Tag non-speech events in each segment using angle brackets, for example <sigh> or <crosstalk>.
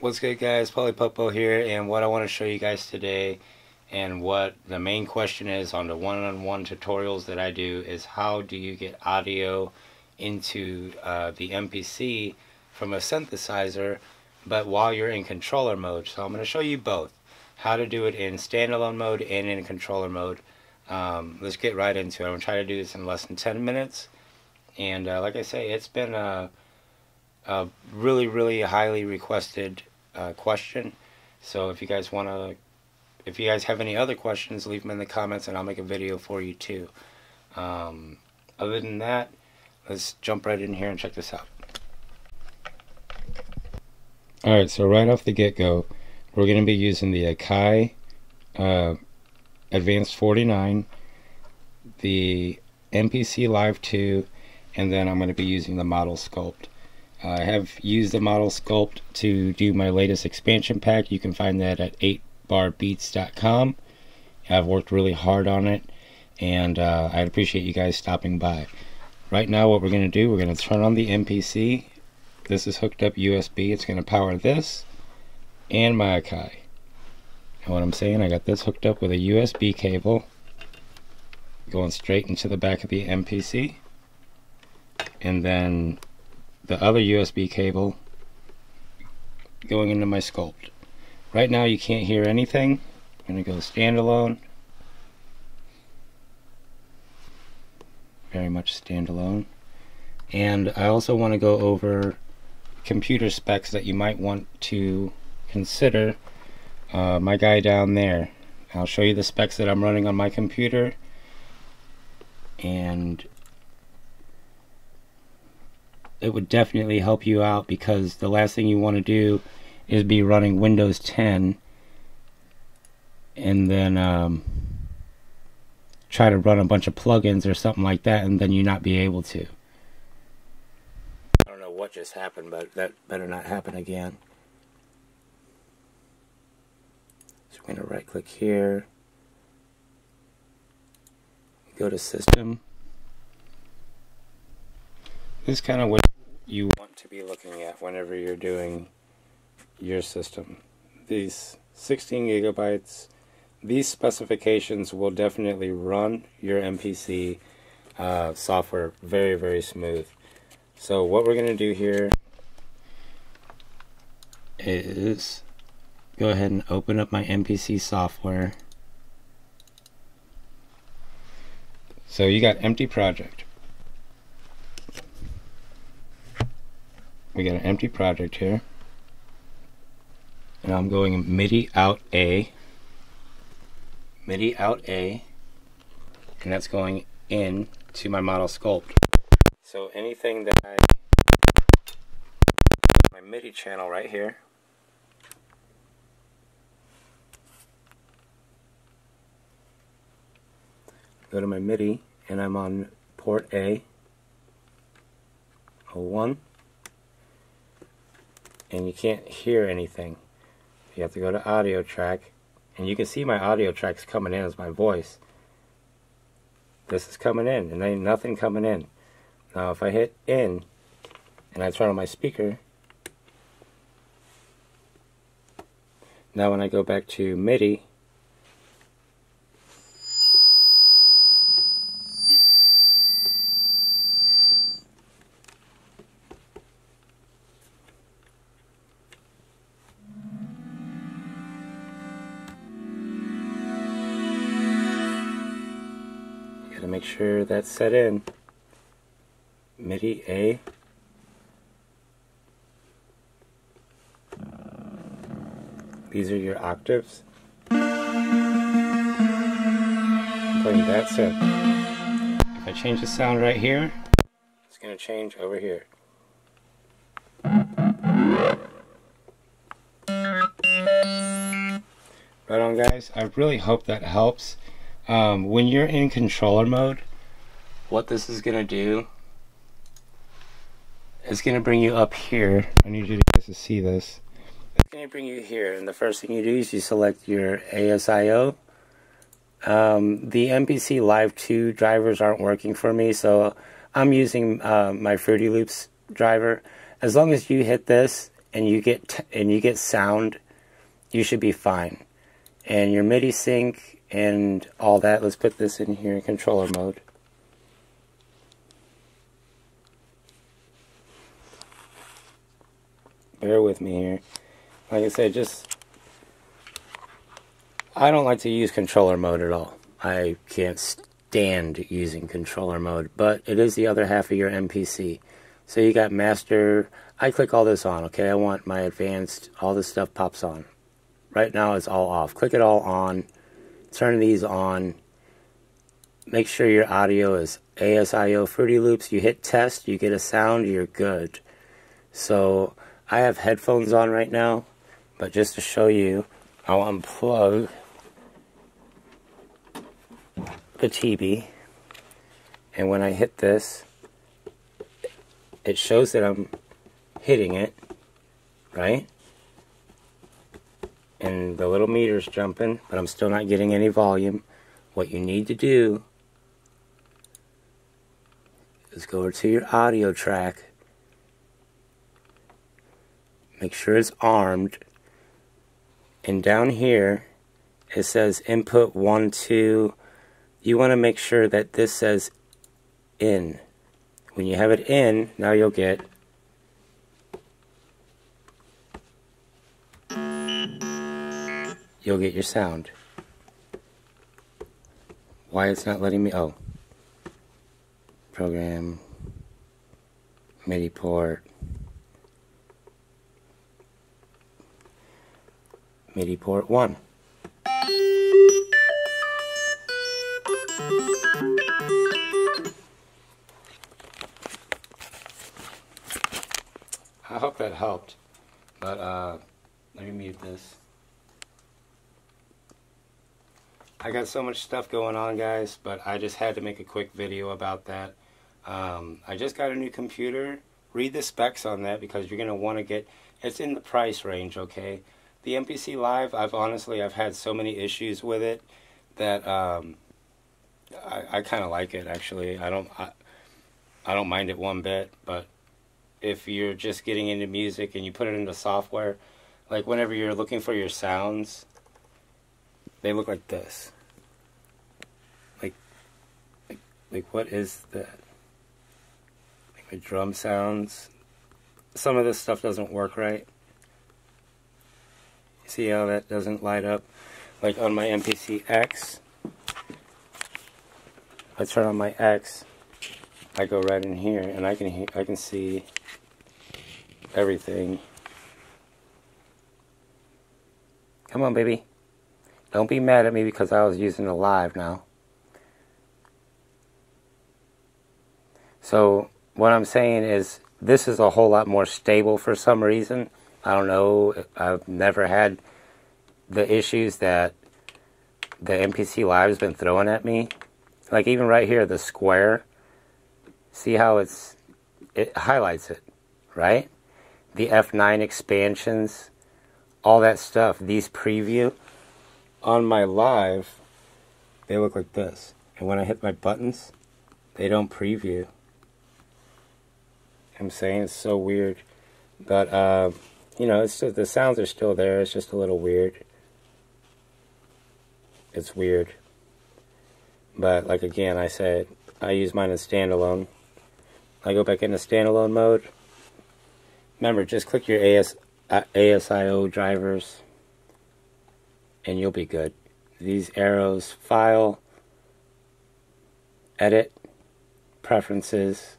What's good guys, Popo here and what I want to show you guys today and what the main question is on the one-on-one -on -one tutorials that I do is how do you get audio into uh, the MPC from a synthesizer but while you're in controller mode. So I'm going to show you both. How to do it in standalone mode and in controller mode. Um, let's get right into it. I'm going to try to do this in less than 10 minutes. And uh, like I say, it's been a, a really, really highly requested uh, question. So if you guys want to, if you guys have any other questions, leave them in the comments and I'll make a video for you too. Um, other than that, let's jump right in here and check this out. Alright, so right off the get-go, we're going to be using the Akai uh, Advanced 49, the MPC Live 2, and then I'm going to be using the Modal Skulpt. I have used the Modal Skulpt to do my latest expansion pack. You can find that at 8barbeats.com. I've worked really hard on it, and uh, I'd appreciate you guys stopping by. Right now, what we're going to do, we're going to turn on the MPC. This is hooked up USB. It's going to power this and my Akai. And what I'm saying, I got this hooked up with a USB cable going straight into the back of the MPC. And then the other USB cable going into my Skulpt. Right now you can't hear anything. I'm going to go standalone. Very much standalone. And I also want to go over computer specs that you might want to consider. Uh, my guy down there. I'll show you the specs that I'm running on my computer. And it would definitely help you out because the last thing you want to do is be running Windows 10 and then um, try to run a bunch of plugins or something like that and then you not be able to. I don't know what just happened, but that better not happen again. So we're going to right click here, go to system. This kind of what to be looking at whenever you're doing your system. These 16 gigabytes, these specifications will definitely run your MPC uh, software very, very smooth. So what we're going to do here is go ahead and open up my MPC software. So you got empty project. We got an empty project here. And I'm going MIDI out A. MIDI out A. And that's going in to my Modal Skulpt. So anything that I my MIDI channel right here. Go to my MIDI and I'm on port A. 01 and you can't hear anything. You have to go to audio track and you can see my audio tracks coming in as my voice. This is coming in and ain't nothing coming in. Now if I hit in and I turn on my speaker, now when I go back to MIDI, Gotta make sure that's set in. MIDI A. These are your octaves. I'm putting that set. If I change the sound right here, it's gonna change over here. Right on guys, I really hope that helps. Um, when you're in controller mode, what this is going to do is going to bring you up here. I need you guys to see this. It's going to bring you here, and the first thing you do is you select your ASIO. Um, the MPC Live 2 drivers aren't working for me, so I'm using uh, my Fruity Loops driver. As long as you hit this and you get and you get sound, you should be fine. And your MIDI sync and all that, let's put this in here in controller mode. Bear with me here. Like I said, just I don't like to use controller mode at all. I can't stand using controller mode, but it is the other half of your MPC. So you got master, I click all this on, okay? I want my advanced, all this stuff pops on. Right now it's all off. Click it all on, turn these on, make sure your audio is ASIO Fruity Loops. You hit test, you get a sound, you're good. So I have headphones on right now, but just to show you, I'll unplug the TV and when I hit this it shows that I'm hitting it right and the little meter's jumping but I'm still not getting any volume. What you need to do is go over to your audio track. Make sure it's armed. And down here it says input 1 2 you want to make sure that this says in. When you have it in, now you'll get you'll get your sound. Why it's not letting me oh program MIDI port MIDI port 1 I hope that helped. But uh, let me mute this. I got so much stuff going on, guys, but I just had to make a quick video about that. Um, I just got a new computer. Read the specs on that because you're going to want to get... It's in the price range, okay? The MPC Live, I've honestly, I've had so many issues with it that um, I, I kind of like it, actually. I don't... I, I don't mind it one bit, but if you're just getting into music and you put it into software, like whenever you're looking for your sounds, they look like this. Like, like, like what is that? Like my drum sounds. Some of this stuff doesn't work right. See how that doesn't light up? Like on my MPC X. I turn on my X. I go right in here and I can I can see everything. Come on, baby. Don't be mad at me because I was using the live now. So, what I'm saying is, this is a whole lot more stable for some reason. I don't know. I've never had the issues that the MPC Live's been throwing at me. Like, even right here, the square. See how it's. It highlights it, right? the F9 expansions, all that stuff, these preview, on my live, they look like this. And when I hit my buttons, they don't preview. I'm saying it's so weird. But, uh, you know, it's just, the sounds are still there. It's just a little weird. It's weird. But, like again, I said, I use mine as standalone. I go back into standalone mode. Remember, just click your AS, uh, ASIO drivers and you'll be good. These arrows, file, edit, preferences,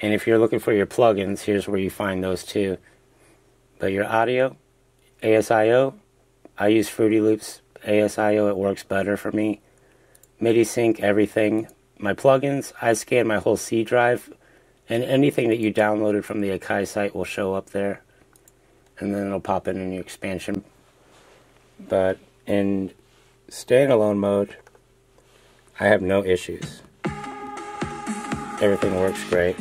and if you're looking for your plugins, here's where you find those too. But your audio, ASIO, I use Fruity Loops ASIO, it works better for me. MIDI sync, everything, my plugins, I scan my whole C drive, and anything that you downloaded from the Akai site will show up there, and then it'll pop in in your expansion. But in standalone mode, I have no issues. Everything works great.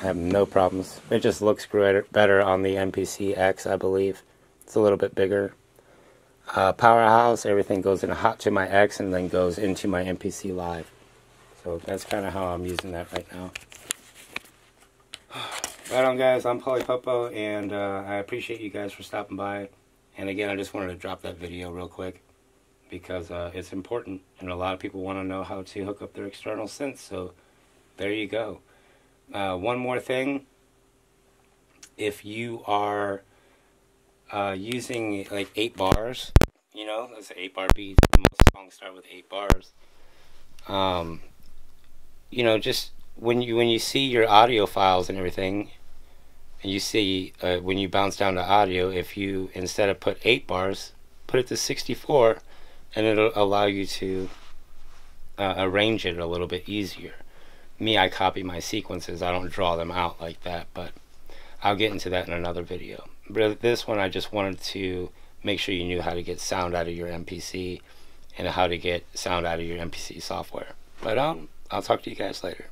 I have no problems. It just looks better on the MPC X, I believe. It's a little bit bigger. Uh, Powerhouse, everything goes in hot to my X and then goes into my MPC Live. So that's kind of how I'm using that right now. <sighs> Right on, guys. I'm Polly Polypopo, and uh, I appreciate you guys for stopping by. And again, I just wanted to drop that video real quick because uh, it's important, and a lot of people want to know how to hook up their external synths. So there you go. Uh, one more thing: if you are uh, using like eight bars, you know, let's eight bar beats. Most songs start with eight bars. Um, you know, just when you when you see your audio files and everything, you see uh, when you bounce down to audio, if you instead of put eight bars, put it to 64, and it'll allow you to uh, arrange it a little bit easier. Me, I copy my sequences. I don't draw them out like that, but I'll get into that in another video. But this one, I just wanted to make sure you knew how to get sound out of your MPC and how to get sound out of your MPC software. But um, I'll talk to you guys later.